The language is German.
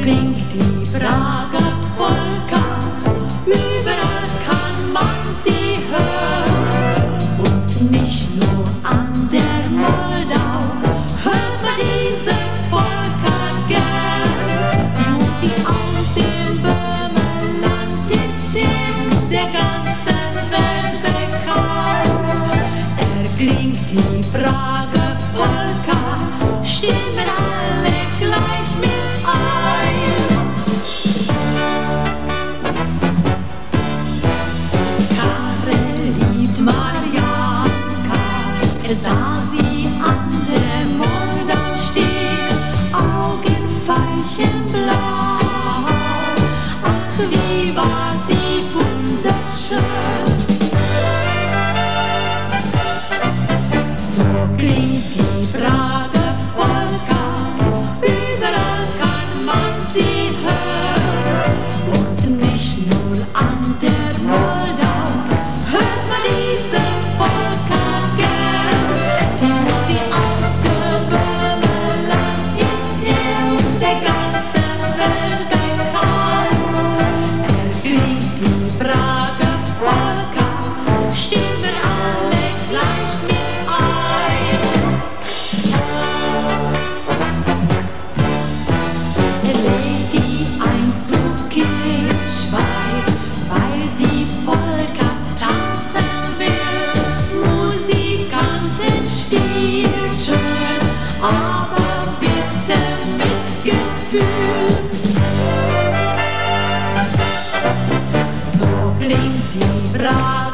bringt die Prager Polka. Sah sie an der Moldau Augen veilchenblau. Ach, wie war sie wunderschön. So klingt die Brat. Gefühl. So blinkt die Brat.